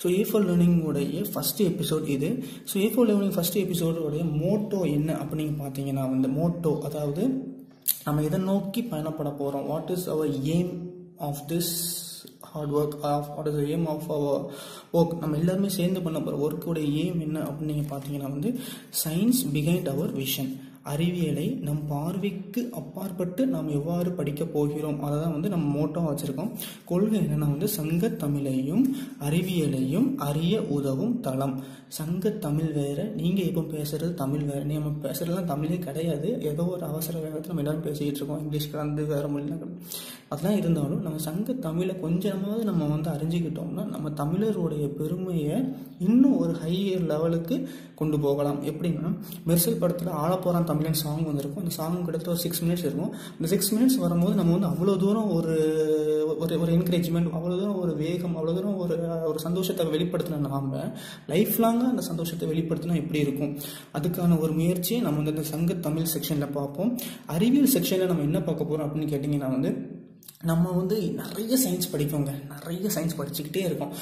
So A four லேர்னிங்கோடைய first episode இது. So A four learning first எபிசோடோடைய motto என்ன அப்படின்னு பார்த்தீங்கன்னா வந்து மோட்டோ அதாவது நம்ம எதை நோக்கி பயணப்பட போகிறோம் what is our aim of this hard work of what is aim of our work நம்ம எல்லாருமே சேர்ந்து பண்ண போகிற ஒர்க்கோடைய எய்ம் என்ன அப்படின்னு நீங்கள் பார்த்தீங்கன்னா வந்து சயின்ஸ் பிஹைண்ட் அவர் விஷன் அறிவியலை நம் பார்வைக்கு அப்பாற்பட்டு நாம் எவ்வாறு படிக்க போகிறோம்? அதை தான் வந்து நம்ம மோட்டோவாக வச்சுருக்கோம். கொள்கை என்னென்னா வந்து சங்க தமிழையும் அறிவியலையும் அறிய உதவும் தளம். சங்க தமிழ் வேறு நீங்கள் இப்போ பேசுகிறது தமிழ் வேறு. நம்ம பேசுகிறதுலாம் தமிழே கிடையாது. ஏதோ ஒரு அவசர வேகத்தில் நம்ம எல்லாரும் பேசிக்கிட்டு இருக்கோம். இங்கிலீஷ் கலந்து வேறு மொழிலாம் அதெல்லாம் இருந்தாலும் நம்ம சங்க தமிழை கொஞ்சமாவது நம்ம வந்து அறிஞ்சிக்கிட்டோம்னா நம்ம தமிழருடைய பெருமையை இன்னும் ஒரு ஹையர் லெவலுக்கு கொண்டு போகலாம். எப்படின்னா மெர்சல் படத்தில் ஆளப்போகிறான் தமிழன் சாங் வந்திருக்கும் அந்த சாங் கிட்டத்தட்ட ஒரு சிக்ஸ் மினிட்ஸ் இருக்கும். அந்த சிக்ஸ் மினிட்ஸ் வரும்போது நம்ம வந்து அவ்வளோ தூரம் ஒரு ஒரு ஒரு என்கரேஜ்மெண்ட் அவ்வளோ தூரம் ஒரு வேகம் அவ்வளோ தூரம் ஒரு ஒரு சந்தோஷத்தை வெளிப்படுத்தின நாம் லைஃப் லாங்காக அந்த சந்தோஷத்தை வெளிப்படுத்தினா எப்படி இருக்கும்? அதுக்கான ஒரு முயற்சியை நம்ம வந்து அந்த சங்க தமிழ் செக்ஷனில் பார்ப்போம். அறிவியல் செக்ஷனில் நம்ம என்ன பார்க்க போகிறோம் அப்படின்னு கேட்டிங்கன்னா வந்து நம்ம வந்து நிறைய சயின்ஸ் படிப்போங்க. நிறைய சயின்ஸ் படிச்சுக்கிட்டே இருக்கோம்.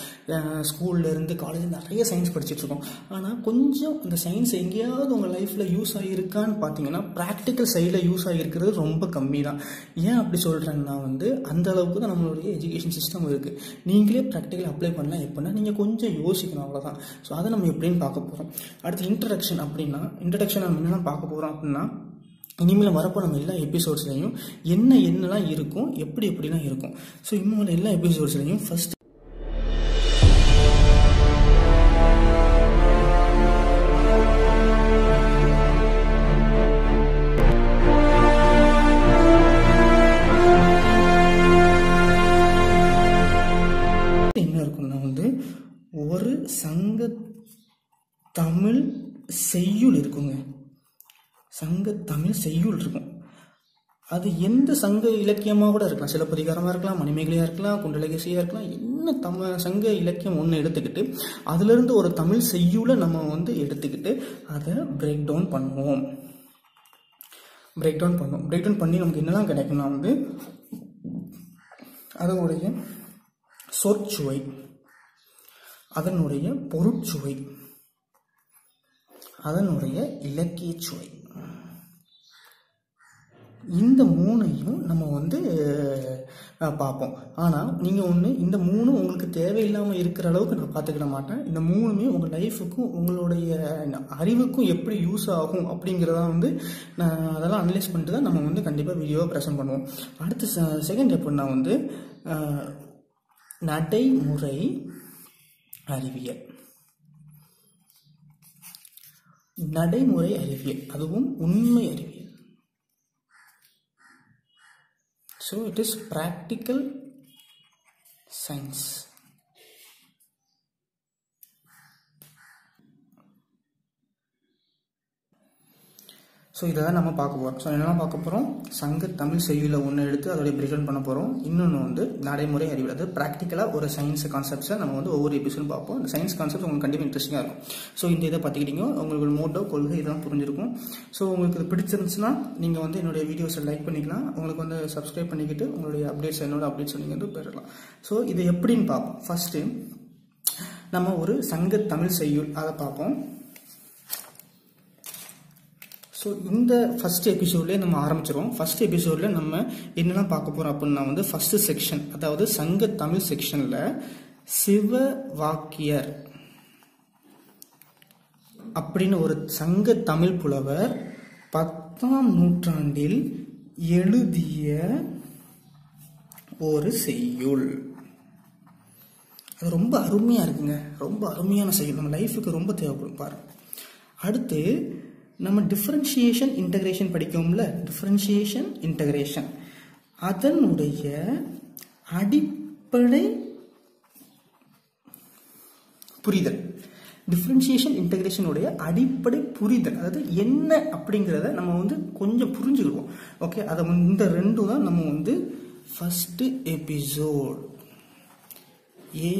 ஸ்கூல்லேருந்து காலேஜ் நிறைய சயின்ஸ் படிச்சுட்ருக்கோம் ஆனால் கொஞ்சம் அந்த சயின்ஸ் எங்கேயாவது உங்கள் லைஃப்பில் யூஸ் ஆகியிருக்கான்னு பார்த்தீங்கன்னா ப்ராக்டிக்கல் சைடில் யூஸ் ஆகியிருக்கிறது ரொம்ப கம்மி தான் ஏன் அப்படி சொல்கிறேன்னா வந்து அந்த அளவுக்கு தான் நம்மளுடைய எஜுகேஷன் சிஸ்டம் இருக்குது நீங்களே ப்ராக்டிக்கல் அப்ளை பண்ணலாம். எப்படின்னா நீங்கள் கொஞ்சம் யோசிக்கணும் அவ்வளோதான் ஸோ அதை நம்ம எப்படின்னு பார்க்க போகிறோம் அடுத்து இன்ட்ரடக்ஷன் அப்படின்னா இன்ட்ரடக்ஷன் நம்ம என்னென்ன பார்க்க போகிறோம் அப்படின்னா இனிமேல் வரப்போ நம்ம எல்லா எபிசோட்ஸ்லையும் என்ன என்னெல்லாம் இருக்கும் எப்படி எப்படிலாம் இருக்கும். ஸோ இன்னும் எல்லா எபிசோட்ஸ்லையும் ஃபஸ்ட் அது எந்த சங்க இலக்கியமாக கூட இருக்கலாம். சிலப்பதிகாரமாக இருக்கலாம் மணிமேகலையாக இருக்கலாம் குண்டலகேசியாக இருக்கலாம் என்ன தமிழ் சங்க இலக்கியம் ஒன்று எடுத்துக்கிட்டு அதுலேருந்து ஒரு தமிழ் செய்யுளை நம்ம வந்து எடுத்துக்கிட்டு அதை பிரேக் டவுன் பண்ணுவோம். பிரேக் டவுன் பண்ணுவோம். பிரேக் டவுன் பண்ணி நமக்கு என்னெல்லாம் கிடைக்கும்னா வந்து அதனுடைய சொற்சுவை அதனுடைய பொருட்சுவை அதனுடைய இலக்கிய சுவை. இந்த மூணையும் நம்ம வந்து பார்ப்போம். ஆனால் நீங்கள் ஒன்று இந்த மூணும் உங்களுக்கு தேவையில்லாமல் இருக்கிற அளவுக்கு நான் பார்த்துக்கிட மாட்டேன். இந்த மூணுமே உங்கள் லைஃபுக்கும் உங்களுடைய அறிவுக்கும் எப்படி யூஸ் ஆகும் அப்படிங்கிறத வந்து நான் அதெல்லாம் அனலைஸ் பண்ணிட்டு தான் நம்ம வந்து கண்டிப்பாக வீடியோவை ப்ரெசென்ட் பண்ணுவோம். அடுத்து செகண்ட் எப்படின்னா வந்து நடைமுறை அறிவியல். நடைமுறை அறிவியல் அதுவும் உண்மை அறிவியல். So it is practical science so இதை தான் நம்ம பார்க்க போகிறோம் ஸோ என்னெல்லாம் பார்க்க போகிறோம் சங்க தமிழ் செய்யுள்ள ஒன்று எடுத்து அதோடைய பிரசன்ட் பண்ண போகிறோம் இன்னொன்று வந்து நடைமுறை அறிவியல் அது ப்ராக்டிக்கலாக ஒரு சயின்ஸ் கான்செப்ட்ஸை நம்ம வந்து ஒவ்வொரு எபிசோடும் பார்ப்போம். இந்த சயின்ஸ் கான்செப்ட் உங்களுக்கு கண்டிப்பாக இன்ட்ரெஸ்டிங்காக இருக்கும். ஸோ இந்த இதை பார்த்துக்கிட்டீங்க. உங்களுக்கு மோட்டோ கொள்கை இதெல்லாம் புரிஞ்சிருக்கும். ஸோ உங்களுக்கு இது பிடிச்சிருந்துச்சுன்னா நீங்கள் வந்து என்னுடைய வீடியோஸை லைக் பண்ணிக்கலாம். உங்களுக்கு வந்து சப்ஸ்கிரைப் பண்ணிக்கிட்டு உங்களுடைய அப்டேட்ஸ் என்னோட அப்டேட்ஸ் நீங்கள் வந்து பெறலாம். ஸோ இது எப்படின்னு பார்ப்போம். ஃபஸ்ட்டு நம்ம ஒரு சங்க தமிழ் செய்யுள் அதை பார்ப்போம். ஸோ இந்த ஃபஸ்ட் எபிசோட்லேயே நம்ம ஆரம்பிச்சிருவோம். ஃபஸ்ட் எபிசோடில் நம்ம என்னெல்லாம் பார்க்க போகிறோம் அப்படின்னா வந்து ஃபஸ்ட்டு செக்ஷன் அதாவது சங்க தமிழ் செக்ஷனில் சிவ வாக்கியர் அப்படின்னு ஒரு சங்க தமிழ் புலவர் பத்தாம் நூற்றாண்டில் எழுதிய ஒரு செய்யுள். அது ரொம்ப அருமையாக இருக்குங்க. ரொம்ப அருமையான செய்யுள். நம்ம லைஃபுக்கு ரொம்ப தேவைப்படும் பாருங்க. அடுத்து நம்ம டிஃப்ரென்ஷியேஷன் இன்டகிரேஷன் படிக்கும்ல டிஃப்ரென்ஷியேஷன் இன்டகிரேஷன் அதனுடைய அடிப்படை புரிதல். டிஃப்ரென்ஷியேஷன் இன்டகிரேஷனுடைய அடிப்படை புரிதல். அதாவது என்ன அப்படிங்கிறத நம்ம வந்து கொஞ்சம் புரிஞ்சுக்கிடுவோம். ஓகே அதை இந்த ரெண்டும் தான் நம்ம வந்து ஃபஸ்ட்டு எபிசோட் ஏ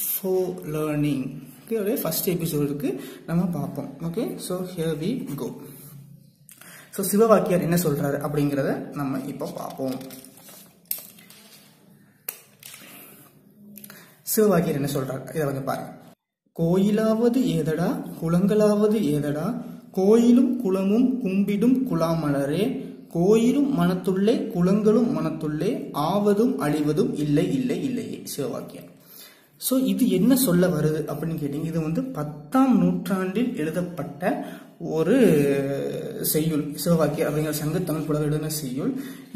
ஃபோ லேர்னிங் ஓகே ஃபஸ்ட் எபிசோடுக்கு நம்ம பார்ப்போம். Okay so here we go so Sivavakkiyar என்ன சொல்கிறாரு அப்படிங்கிறத நம்ம இப்போ பார்ப்போம். சிவவாக்கியர் என்ன சொல்கிறார் இதை வந்து பாருங்க. கோயிலாவது ஏதடா குளங்களாவது ஏதடா கோயிலும் குளமும் கும்பிடும் குலாமலரே கோயிலும் மனத்துள்ளே குளங்களும் மனத்துள்ளே ஆவதும் அழிவதும் இல்லை இல்லை இல்லையே. சிவவாக்கியம் ஸோ இது என்ன சொல்ல வருது அப்படின்னு கேட்டீங்க. இது வந்து பத்தாம் நூற்றாண்டில் எழுதப்பட்ட ஒரு செய்யுள் சிவவாக்கிய அப்படிங்கிற சங்க தமிழ் புலவர் எழுதின செய்யுள்.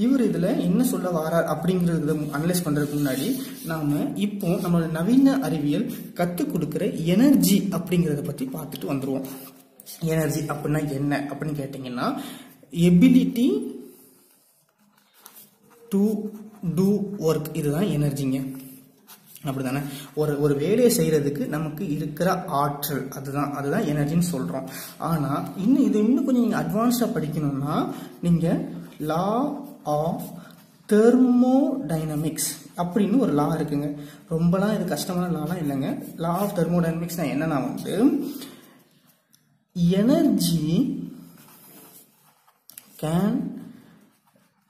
இவர் இதில் என்ன சொல்ல வாரார் அப்படிங்கிறத அனலைஸ் பண்ணுறதுக்கு முன்னாடி நாம் இப்போ நம்மளோட நவீன அறிவியல் கற்றுக் கொடுக்குற எனர்ஜி அப்படிங்கிறத பற்றி பார்த்துட்டு வந்துடுவோம் எனர்ஜி அப்படின்னா என்ன அப்படின்னு கேட்டிங்கன்னா எபிலிட்டி டு டூ ஒர்க் இதுதான் எனர்ஜிங்க அப்படி தானே ஒரு ஒரு வேலையை செய்கிறதுக்கு நமக்கு இருக்கிற ஆற்றல் அதுதான் அதுதான் எனர்ஜின்னு சொல்கிறோம் ஆனால் இன்னும் இது இன்னும் கொஞ்சம் நீங்கள் அட்வான்ஸ்டாக படிக்கணும்னா நீங்கள் லா ஆஃப் தெர்மோடைனமிக்ஸ் அப்படின்னு ஒரு லா இருக்குங்க. ரொம்பலாம் இது கஷ்டமான லாலாம் இல்லைங்க. லா ஆஃப் தெர்மோடைனமிக்ஸ்னா என்னன்னா வந்து energy can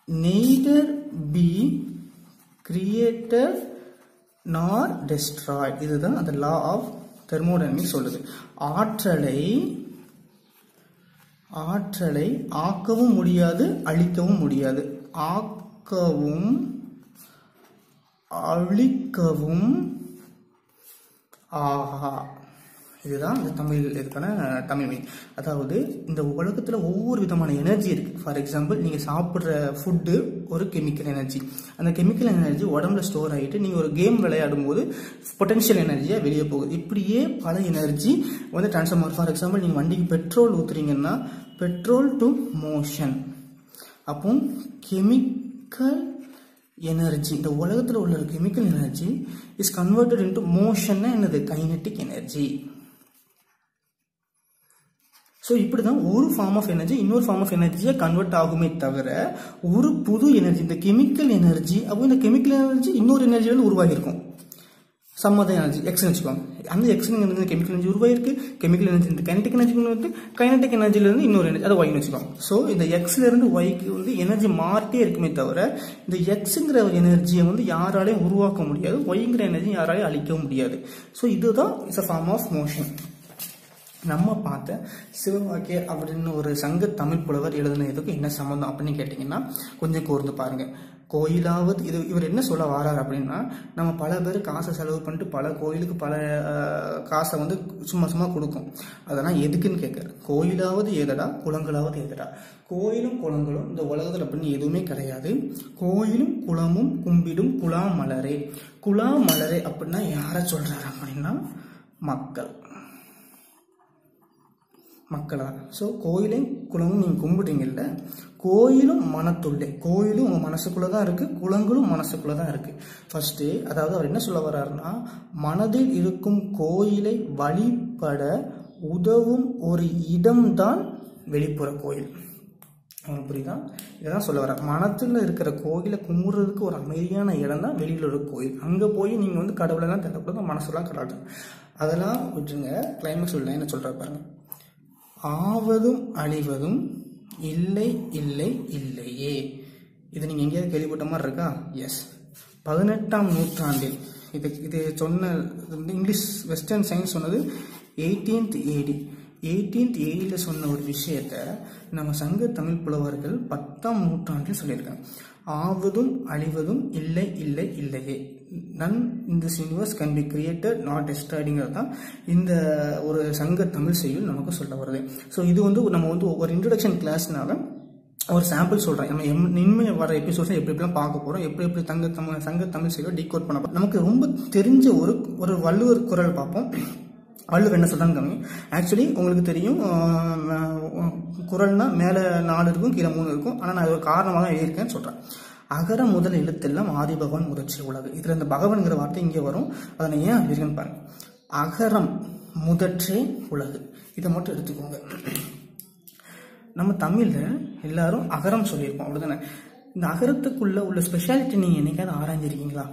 neither be created nor destroy இதுதான் அந்த லா ஆஃப் தெர்மோடைனமிக்ஸ் சொல்லுது. ஆற்றலை ஆற்றலை ஆக்கவும் முடியாது அழிக்கவும் முடியாது. ஆக்கவும் அழிக்கவும் ஆஹா. இதுதான் இந்த தமிழ் இதுக்கான தமிழ் மீன் அதாவது இந்த உலகத்தில் ஒவ்வொரு விதமான எனர்ஜி இருக்குது ஃபார் எக்ஸாம்பிள் நீங்கள் சாப்பிட்ற ஃபுட்டு ஒரு கெமிக்கல் எனர்ஜி அந்த கெமிக்கல் எனர்ஜி உடம்புல ஸ்டோர் ஆகிட்டு நீங்கள் ஒரு கேம் விளையாடும் போது பொட்டன்ஷியல் எனர்ஜியாக வெளியே போகுது. இப்படியே பல எனர்ஜி வந்து ட்ரான்ஸ்ஃபார்ம் ஆகும். ஃபார் எக்ஸாம்பிள் நீங்கள் வண்டிக்கு பெட்ரோல் ஊற்றுறீங்கன்னா பெட்ரோல் டு மோஷன் அப்போ கெமிக்கல் எனர்ஜி இந்த உலகத்தில் உள்ள chemical energy is converted into மோஷன்னா என்னது? கைனட்டிக் எனர்ஜி ஸோ இப்படி தான் ஒரு ஃபார்ம் ஆஃப் எனர்ஜி இன்னொரு ஃபார்ம் ஆஃப் எனர்ஜியை கன்வெர்ட் ஆகுமே தவிர ஒரு புது எனர்ஜி இந்த கெமிக்கல் எனர்ஜி அப்போ இந்த கெமிக்கல் எனர்ஜி இன்னொரு எனர்ஜி வந்து உருவாகியிருக்கும். சம்மத எனர்ஜி எக்ஸ்னு வச்சுக்கோங்க அந்த எக்ஸ்ங்கிறது கெமிக்கல் எனர்ஜி உருவாயிருக்கு கெமிக்கல் எனர்ஜி இந்த கைனடிக் எனர்ஜி வந்து கைனடிக் எனர்ஜிலேருந்து இன்னொரு எனர்ஜி அதை ஒய்னு வச்சுக்கோங்க ஸோ இந்த எக்ஸ்லேருந்து ஒய்க்கு வந்து எனர்ஜி மாறிட்டே இருக்குமே தவிர இந்த எக்ஸுங்கிற எனர்ஜியை வந்து யாராலையும் உருவாக்க முடியாது. ஒய்ங்கிற எனர்ஜி யாராலையும் அழிக்கவும் முடியாது. ஸோ இதுதான் it's a form of motion நம்ம பார்த்த சிவவாக்கியர் அப்படின்னு ஒரு சங்க தமிழ் புலவர் எழுதினதுக்கு என்ன சம்மந்தம் அப்படின்னு கேட்டிங்கன்னா கொஞ்சம் கூர்ந்து பாருங்க. கோயிலாவது இது இவர் என்ன சொல்ல வராரு அப்படின்னா நம்ம பல பேர் காசை செலவு பண்ணிட்டு பல கோயிலுக்கு பல காசை வந்து சும்மா சும்மா கொடுக்கும். அதெல்லாம் எதுக்குன்னு கேட்குறாரு கோயிலாவது எதடா குளங்களாவது எதடா கோயிலும் குளங்களும் இந்த உலகத்தில் அப்படின்னு எதுவுமே கிடையாது. கோயிலும் குளமும் கும்பிடும் குலா மலரே குலா மலரே அப்படின்னா யாரை சொல்கிறாரு அப்படின்னா மக்கள். மக்களாக ஸோ கோயிலையும் குளமும் நீங்கள் கும்பிட்டீங்கல்ல கோயிலும் மனத்துள்ளே. கோயிலும் உங்கள் மனசுக்குள்ளே தான் இருக்குது குளங்களும் மனசுக்குள்ளே தான் இருக்குது ஃபஸ்ட்டு அதாவது அவர் என்ன சொல்ல வர்றாருன்னா மனதில் இருக்கும் கோயிலை வழிபட உதவும் ஒரு இடம்தான் வெளிப்புற கோயில். அவனுக்கு புரியுதா? இதெல்லாம் சொல்ல வர மனத்தில் இருக்கிற கோயிலை கும்பிட்றதுக்கு ஒரு அமைதியான இடம் தான் வெளியில் ஒரு கோயில். அங்கே போய் நீங்கள் வந்து கடவுளெல்லாம் தரக்கூடாது மனசெல்லாம் கடவுள் அதெல்லாம் விட்டுருங்க. கிளைமேக்ஸ் உள்ள என்ன சொல்கிற பாருங்கள் ஆவதும் அழிவதும் இல்லை இல்லை இல்லையே. இது நீங்கள் எங்கேயாவது கேள்விப்பட்ட மாதிரி இருக்கா? எஸ் பதினெட்டாம் நூற்றாண்டில் இது இது சொன்ன இது வந்து இங்கிலீஷ் வெஸ்டர்ன் சயின்ஸ் சொன்னது எயிட்டீன்த் ஏடி எயிட்டீன்த் ஏடியில் சொன்ன ஒரு விஷயத்த நம்ம சங்க தமிழ் புலவர்கள் பத்தாம் நூற்றாண்டில் சொல்லியிருக்காங்க. ஆவதும் அழிவதும் இல்லை இல்லை இல்லையே. நன் இந்த universe can be created not டெஸ்டாய்டுங்கிறது தான். இந்த ஒரு சங்க தமிழ் செய்யுள் நமக்கு சொல்ல வருது. ஸோ இது வந்து நம்ம வந்து ஒரு இன்ட்ரடக்ஷன் கிளாஸ்னால ஒரு சாம்பிள் சொல்கிறேன் நம்ம எம் இனிமே வர எபிசோட்ஸை எப்படி எப்படிலாம் பார்க்க போகிறோம் எப்படி எப்படி தங்க தமிழ் சங்க தமிழ் செய்யுள் டீகோட் பண்ண போகிறோம் நமக்கு ரொம்ப தெரிஞ்ச ஒரு ஒரு வள்ளுவர் குரல் பார்ப்போம். வள்ளுவர் என்ன சொல்கிறாங்க கம்மி ஆக்சுவலி உங்களுக்கு தெரியும் குரல்னால் மேலே நாலு இருக்கும் கீழே மூணு இருக்கும். ஆனால் நான் அது ஒரு காரணமாக தான் எழுதியிருக்கேன்னு சொல்கிறேன் அகர முதல் எழுத்தெல்லாம் ஆதி பகவான் முதற்சி உலகு. இதில் இந்த பகவான்கிற வார்த்தை இங்கே வரும். அதை நான் ஏன் அப்படிங்கன்னு பாருங்க. அகரம் முதற்றே உலகு. இதை மட்டும் எடுத்துக்கோங்க. நம்ம தமிழில் எல்லாரும் அகரம் சொல்லியிருப்போம். அப்படிதானே இந்த அகரத்துக்குள்ளே உள்ள ஸ்பெஷாலிட்டி நீங்கள் என்னைக்காவது ஆராய்ஞ்சிருக்கீங்களா?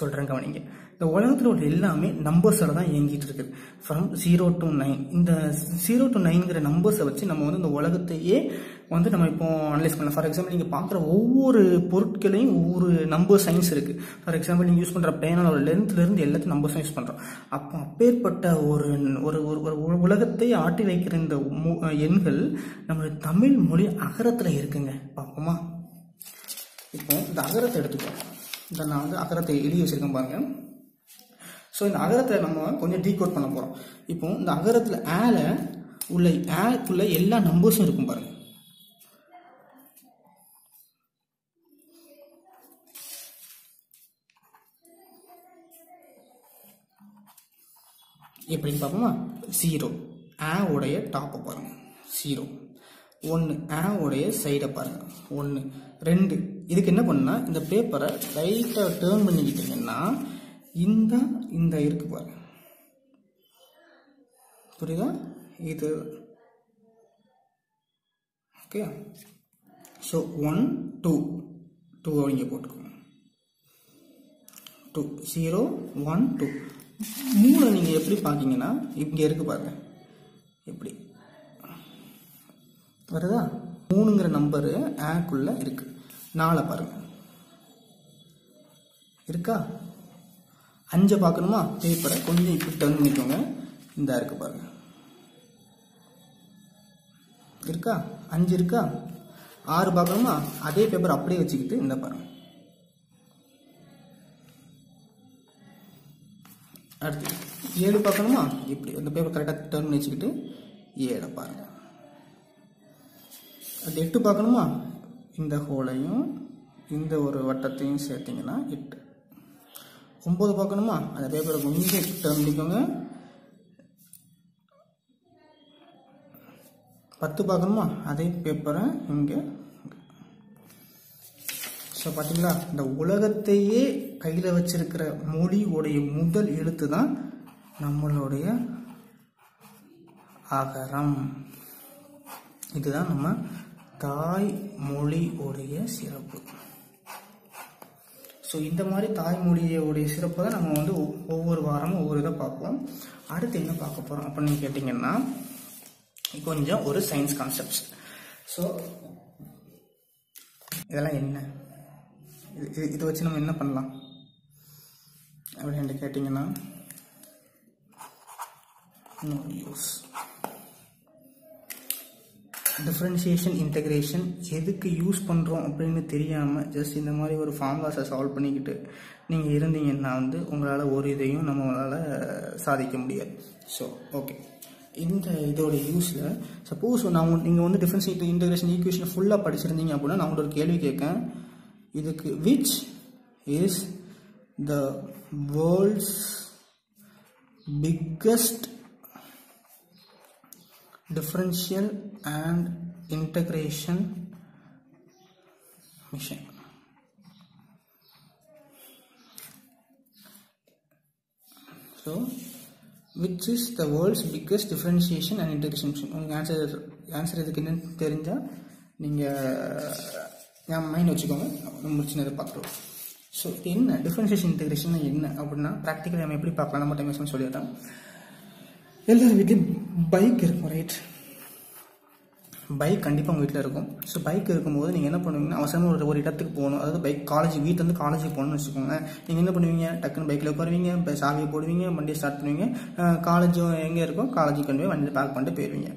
சொல்கிறேன் கவனிங்க. இந்த உலகத்தில் உள்ள எல்லாமே நம்பர்ஸில் தான் இயங்கிட்டு இருக்குது. ஃப்ரம் ஜீரோ டு நைன் இந்த ஜீரோ டு நைன்கிற நம்பர்ஸை வச்சு நம்ம வந்து இந்த உலகத்தையே வந்து நம்ம இப்போ அனலைஸ் பண்ணலாம். ஃபார் எக்ஸாம்பிள் நீங்கள் பார்க்குற ஒவ்வொரு பொருட்களையும் ஒவ்வொரு நம்பர் சயின்ஸ் இருக்குது ஃபார் எக்ஸாம்பிள் நீங்கள் யூஸ் பண்ணுற பேனோட லென்த்லேருந்து எல்லாத்தையும் நம்பர் யூஸ் பண்ணுறோம் அப்போ அப்பேற்பட்ட ஒரு ஒரு ஒரு ஒரு உலகத்தை ஆட்டி வைக்கிற இந்த மு- எண்கள் நம்ம தமிழ் மொழி அகரத்தில் இருக்குங்க. பார்ப்போமா இப்போ இந்த அகரத்தை எடுத்துக்கோம் இந்த நான் வந்து அகரத்தை எழுதி வச்சுருக்கேன் பாருங்கள் ஸோ இந்த அகரத்தை நம்ம கொஞ்சம் டீகோட் பண்ண போகிறோம் இப்போ இந்த அகரத்தில் ஆல உள்ள ஆக்குள்ள எல்லா நம்பர்ஸும் இருக்கும் பாருங்கள் எப்படின்னு பார்ப்போமா? ஜீரோ ஆ உடைய டாப்பை பாருங்க. ஜீரோ ஒன்று ஆ உடைய சைடை பாருங்கள் ஒன்று ரெண்டு. இதுக்கு என்ன பண்ணால் இந்த பேப்பரை லைட்டாக டேர்ன் பண்ணிக்கிட்டீங்கன்னா இந்த இந்த இருக்கு பாருங்க. புரியுதா? இது. Okay so one two two இங்கே போட்டுக்கோங்க. டூ ஜீரோ ஒன் டூ மூணு நீங்கள் எப்படி பார்த்தீங்கன்னா இங்கே இருக்கு பாருங்க. எப்படி? வருதா? மூணுங்கிற நம்பரு ஆக்குள்ளே இருக்கு. நாளை பாருங்கள் இருக்கா? அஞ்சை பார்க்கணுமா? பேப்பரை கொஞ்சம் இப்படி டர்ன் பண்ணிக்கோங்க. இந்த இருக்கு பாருங்க. இருக்கா? அஞ்சு இருக்கா? ஆறு பார்க்கணுமா? அதே பேப்பர் அப்படியே வச்சுக்கிட்டு இந்த பாருங்கள் அடுத்து ஏழு பார்க்கணுமா? இப்படி அந்த பேப்பர் கரெக்டாக டர்ன் பண்ணி வச்சுக்கிட்டு ஏழை பாருங்கள் அது எட்டு பார்க்கணுமா? இந்த ஹோலையும் இந்த ஒரு வட்டத்தையும் சேர்த்திங்கன்னா எட்டு. ஒம்பது பார்க்கணுமா? அந்த பேப்பரை கொஞ்சம் டர்ன் பண்ணிக்கோங்க பத்து பார்க்கணுமா? அதே பேப்பரை இங்கே ஸோ பார்த்தீங்களா இந்த உலகத்தையே கையில் வச்சிருக்கிற மொழியோடைய முதல் எழுத்து தான் நம்மளுடைய அகரம். இதுதான் நம்ம தாய் மொழியோடைய சிறப்பு. ஸோ இந்த மாதிரி தாய்மொழியோடைய சிறப்பை தான் நம்ம வந்து ஒவ்- ஒவ்வொரு வாரமும் ஒவ்வொரு இதை பார்ப்போம். அடுத்து என்ன பார்க்க போகிறோம் அப்படின்னு கேட்டிங்கன்னா கொஞ்சம் ஒரு சயின்ஸ் கான்செப்ட்ஸ் ஸோ இதெல்லாம் என்ன? இது இது- இதை வச்சு நம்ம என்ன பண்ணலாம்? அப்படின்னு கேட்டிங்கன்னா நோ யூஸ் டிஃப்ரென்சியேஷன் இன்டகிரேஷன் எதுக்கு யூஸ் பண்ணுறோம் அப்படின்னு தெரியாமல் ஜஸ்ட் இந்த மாதிரி ஒரு ஃபார்முலாஸை சால்வ் பண்ணிக்கிட்டு நீங்கள் இருந்தீங்கன்னா வந்து உங்களால் ஒரு இதையும் நம்மளால் சாதிக்க முடியாது. ஸோ ஓகே இந்த இதோட யூஸில் சப்போஸ் நான் நீங்கள் வந்து டிஃப்ரென்ஷியேட் இன்டகிரேஷன் ஈக்குவேஷன் ஃபுல்லாக படிச்சிருந்தீங்க அப்படின்னா நான் உங்களோட ஒரு கேள்வி கேட்கேன். இதுக்கு which is the world's biggest differential and integration mission so which is the world's biggest differentiation and integration mission உங்களுக்கு ஆன்சர் ஆன்சர் இதுக்கு என்னன்னு தெரிஞ்சால் நீங்கள் என் மைண்ட் வச்சுக்கோங்க. நம்ம முடிச்சுனதை பார்த்துருவோம் ஸோ இது என்ன டிஃப்ரென்சியேஷன் இன்டெகிரேஷன் என்ன? அப்படின்னா ப்ராக்டிக்கலாக நம்ம எப்படி பார்க்கலாம்? நம்ம டைம் சொல்லிடுறோம் எல்லார் வீட்லேயும் பைக் இருக்கும் ரைட் பைக் கண்டிப்பாக உங்கள் வீட்டில் இருக்கும். ஸோ பைக் இருக்கும்போது நீங்கள் என்ன பண்ணுவீங்கன்னா அவசரமாக ஒரு ஒரு இடத்துக்கு போகணும். அதாவது பைக் காலேஜ் வீட்டிலேருந்து காலேஜுக்கு போகணும்னு வச்சுக்கோங்க நீங்கள் என்ன பண்ணுவீங்க? டக்குன்னு பைக்கில் உட்காருவீங்க. இப்போ சாவியை போடுவீங்க. வண்டியை ஸ்டார்ட் பண்ணுவீங்க. காலேஜும் எங்கே இருக்கோ காலேஜுக்கு கொண்டு போய் வண்டியில் பேக் பண்ணிட்டு போயிடுவீங்க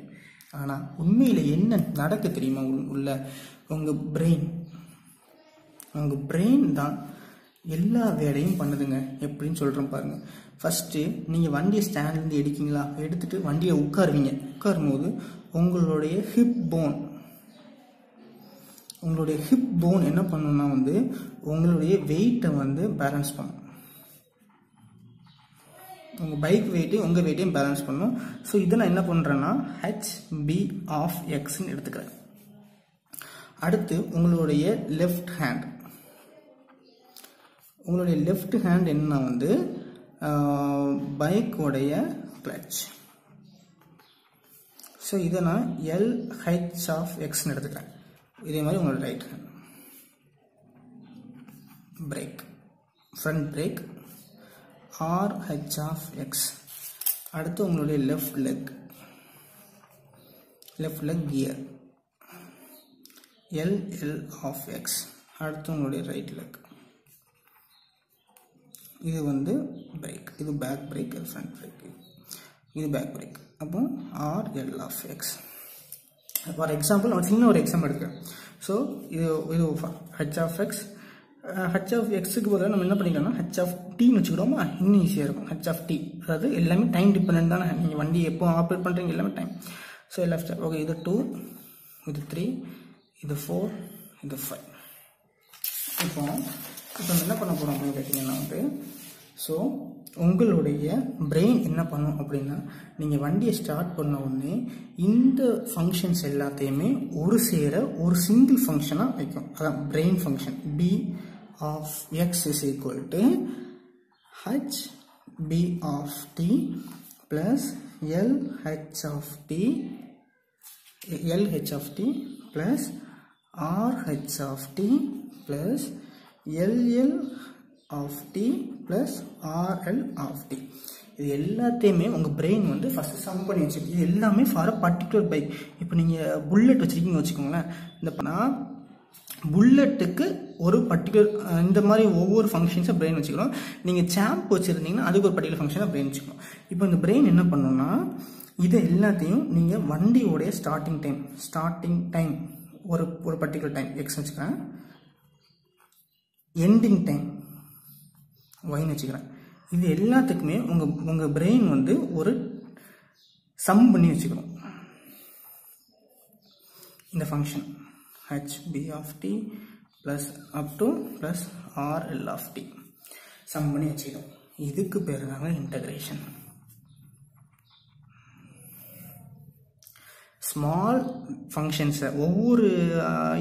ஆனால் உண்மையில் என்ன நடக்க தெரியுமா உள்ள? உங்கள் பிரெயின் உங்கள் பிரெயின் தான் எல்லா வேலையும் பண்ணுதுங்க. எப்படின்னு சொல்கிறேன் பாருங்கள் ஃபஸ்ட்டு நீங்கள் வண்டியை ஸ்டாண்ட்லேருந்து எடுக்கீங்களா? எடுத்துகிட்டு வண்டியை உட்காருவீங்க. உட்காரும் போது உங்களுடைய ஹிப் போன் உங்களுடைய ஹிப் போன் என்ன பண்ணுன்னா வந்து உங்களுடைய வெயிட்டை வந்து பேலன்ஸ் பண்ணும். உங்கள் பைக் வெயிட்டையும் உங்கள் வெயிட்டையும் பேலன்ஸ் பண்ணும். ஸோ இதை நான் என்ன பண்ணுறேன்னா ஹெச் பி ஆஃப் எக்ஸ்ன்னு எடுத்துக்கிறேன். அடுத்து உங்களுடைய லெஃப்ட் ஹேண்ட் உங்களுடைய லெஃப்ட் ஹேண்ட் என்ன வந்து பைக்கோடைய கிளச் ஸோ இதை நான் எல் ஹைச் ஆஃப் எக்ஸ்னு எடுத்துக்கிறேன் இதே மாதிரி உங்களோட right hand brake front brake R H of X அடுத்து உங்களுடைய left leg left leg gear L L of X அடுத்து உங்களுடைய ரைட் லெக் இது வந்து பிரேக் இது பேக் பிரேக் இது ஃப்ரண்ட் பிரேக் இது பேக் பிரேக் அப்போ R L of X for example நான் சின்ன ஒரு எக்ஸாம்பிள் எடுக்கிறேன். ஸோ இது இது H of X H of எக்ஸுக்கு பதிலாக நம்ம என்ன பண்ணிக்கலாம்னா ஹெச் ஆஃப் டின்னு வச்சுக்கிறோமா இன்னும் ஈஸியாக இருக்கும். ஹெச் ஆஃப் டி அதாவது எல்லாமே டைம் டிபெண்ட் தானே. நீங்கள் வண்டி எப்போ ஆப்ரேட் பண்ணுறீங்க எல்லாமே டைம் ஸோ எல்லா ஆஃப் ஓகே இது டூ இது த்ரீ இது ஃபோர் இது ஃபைவ் இப்போ இப்போ நம்ம என்ன பண்ண போகிறோம் அப்படின்னு கேட்டிங்கன்னா வந்து ஸோ உங்களுடைய பிரெயின் என்ன பண்ணும் அப்படின்னா நீங்கள் வண்டியை ஸ்டார்ட் பண்ண உடனே இந்த ஃபங்க்ஷன்ஸ் எல்லாத்தையுமே ஒரு சேர ஒரு சிங்கிள் ஃபங்க்ஷனாக வைக்கும். அதான் brain function P of X is equal to H P of T plus L H of T L H of T plus R H of T plus L L of T plus R L of T இது எல்லாத்தையுமே உங்கள் brain வந்து first some பண்ணி வச்சுருக்கு. இது எல்லாமே for a particular bike இப்போ நீங்கள் புல்லட் வச்சுருக்கீங்க வச்சுக்கோங்களேன். இந்த நான் புல்லட்டுக்கு ஒரு பர்டிகுலர் இந்த மாதிரி ஒவ்வொரு ஃபங்க்ஷன்ஸை பிரெயின் வச்சுக்கிறோம். நீங்கள் சாம்ப் வச்சுருந்தீங்கன்னா அதுக்கு ஒரு பர்டிகுலர் ஃபங்க்ஷனாக பிரெயின் வச்சுக்கணும். இப்போ இந்த பிரெயின் என்ன பண்ணணும்னா இது எல்லாத்தையும் நீங்கள் வண்டியோடைய ஸ்டார்டிங் டைம் ஸ்டார்டிங் டைம் ஒரு ஒரு பர்டிகுலர் டைம் எக்ஸ் வச்சுக்கிறேன். எண்டிங் டைம் ஒயின்னு வச்சுக்கிறேன். இது எல்லாத்துக்குமே உங்கள் உங்கள் பிரெயின் வந்து ஒரு சம் பண்ணி வச்சுக்கணும். இந்த function H P of T plus up to plus R L of T sum பண்ணி வச்சுக்கணும். இதுக்கு பேர் தாங்க இன்டகிரேஷன் ஸ்மால் ஃபங்க்ஷன்ஸை ஒவ்வொரு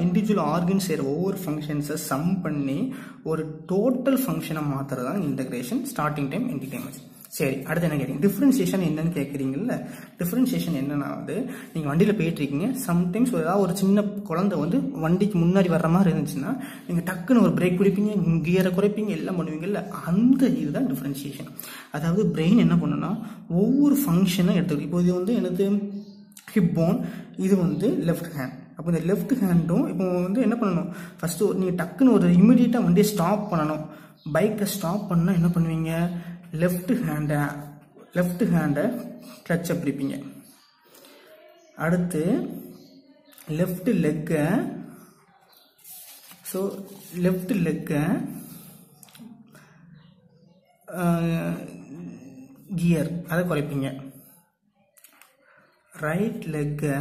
இண்டிவிஜுவல் ஆர்கன் செய்கிற ஒவ்வொரு ஃபங்க்ஷன்ஸை சம் பண்ணி ஒரு டோட்டல் ஃபங்க்ஷனை மாற்றுறது தான் integration starting time ending time சரி அடுத்து என்ன கேட்குறீங்க? டிஃப்ரென்சியேஷன் என்னன்னு கேட்குறீங்கல்ல? டிஃப்ரென்சியேஷன் என்னன்னா வந்து நீங்கள் வண்டியில் போயிட்டுருக்கீங்க சம்டைம்ஸ் ஏதாவது ஒரு சின்ன குழந்தை வந்து வண்டிக்கு முன்னாடி வர்ற மாதிரி இருந்துச்சுன்னா நீங்கள் டக்குன்னு ஒரு பிரேக் பிடிப்பீங்க கியரை குறைப்பீங்க எல்லாம் பண்ணுவீங்கல்ல? அந்த இதுதான் டிஃப்ரென்சியேஷன் அதாவது பிரெயின் என்ன பண்ணுன்னா ஒவ்வொரு ஃபங்க்ஷனும் எடுத்துக்கிட்டு இப்போ இது வந்து எனது ஹிப் போன் இது வந்து லெஃப்ட் ஹேண்ட் அப்போ இந்த லெஃப்ட் ஹேண்டும் இப்போ வந்து என்ன பண்ணணும்? ஃபஸ்ட்டு நீங்கள் டக்குன்னு ஒரு இமீடியட்டாக வண்டியை ஸ்டாப் பண்ணணும். பைக்கை ஸ்டாப் பண்ணால் என்ன பண்ணுவீங்க? லெஃப்ட் ஹேண்டை லெஃப்ட் ஹேண்டை கிளச்சை பிடிப்பீங்க. அடுத்து லெஃப்ட் லெக்கை ஸோ லெஃப்ட் லெக்கை கியர் அதை குறைப்பீங்க. ரைட் லெக்கை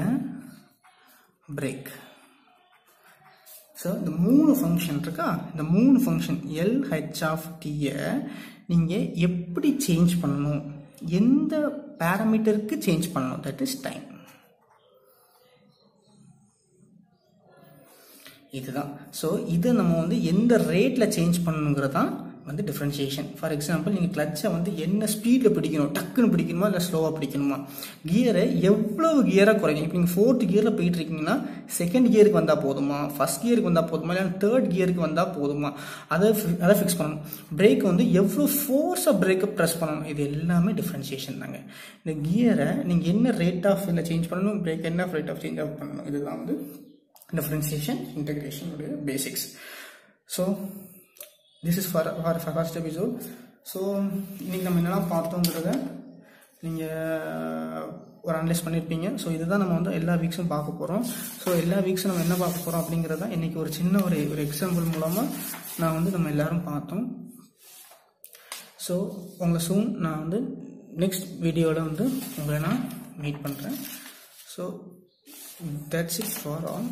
பிரேக் ஸோ இந்த மூணு ஃபங்க்ஷன் இருக்கா? இந்த மூணு ஃபங்க்ஷன் எல் ஹெச் ஆஃப் டியை நீங்கள் எப்படி சேஞ்ச் பண்ணணும்? எந்த பேராமீட்டருக்கு சேஞ்ச் பண்ணணும்? தட் இஸ் டைம் இதுதான். ஸோ இதை நம்ம வந்து எந்த ரேட்டில் சேஞ்ச் பண்ணணுங்கிறது தான் வந்து டிஃப்ரென்ஷியேஷன் ஃபார் எக்ஸாம்பிள் நீங்கள் கிளச்சை வந்து என்ன ஸ்பீடில் பிடிக்கணும்? டக்குன்னு பிடிக்கணுமா? இல்லை ஸ்லோவாக பிடிக்கணுமா? கியரை எவ்வளவு கியராக குறைக்கும் இப்போ நீங்கள் ஃபோர்த் கியரில் போயிட்டு இருக்கீங்கன்னா செகண்ட் கியருக்கு வந்தால் போதுமா? ஃபஸ்ட் கியருக்கு வந்தால் போதுமா? இல்லை தேர்ட் கியருக்கு வந்தால் போதுமா? அதை அதை ஃபிக்ஸ் பண்ணணும். பிரேக் வந்து எவ்வளோ ஃபோர்ஸாக பிரேக்கை ப்ரெஸ் பண்ணணும்? இது எல்லாமே டிஃப்ரென்ஷியேஷன் தாங்க. இந்த கியரை நீங்கள் என்ன ரேட் ஆஃப் இல்லை சேஞ்ச் பண்ணணும்? பிரேக் என்ன ரேட் ஆஃப் சேஞ்ச் ஆஃப் பண்ணணும்? இதுதான் வந்து differentiation இன்டகிரேஷனுடைய basics so this is for for first episode so இன்றைக்கி நம்ம என்னெல்லாம் பார்த்தோங்கிறத நீங்கள் ஒரு அனலைஸ் பண்ணியிருப்பீங்க ஸோ இதுதான் நம்ம வந்து எல்லா வீக்ஸும் பார்க்க போகிறோம் ஸோ எல்லா வீக்ஸும் நம்ம என்ன பார்க்க போகிறோம் அப்படிங்கிறத இன்றைக்கி ஒரு சின்ன ஒரு ஒரு எக்ஸாம்பிள் மூலமாக நான் வந்து நம்ம எல்லோரும் பார்த்தோம். ஸோ உங்களை சூன் நான் வந்து நெக்ஸ்ட் வீடியோவில் வந்து உங்களை நான் மீட் பண்ணுறேன் so that's it for all.